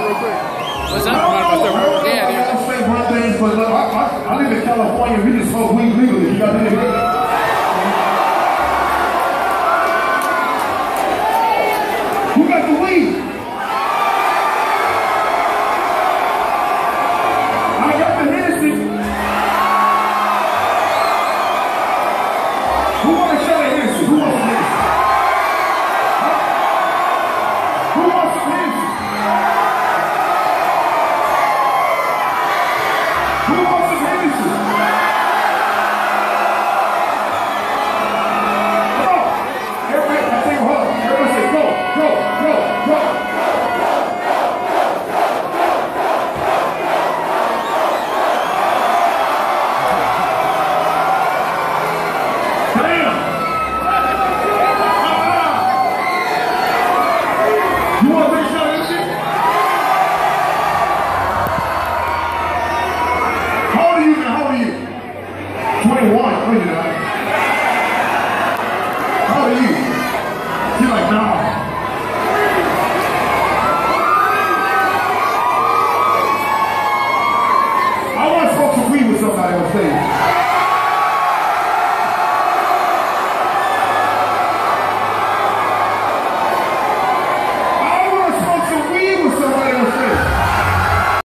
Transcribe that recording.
real quick. What's up? No, no, no, no, no, no, no, no, no, no, no, Thank you.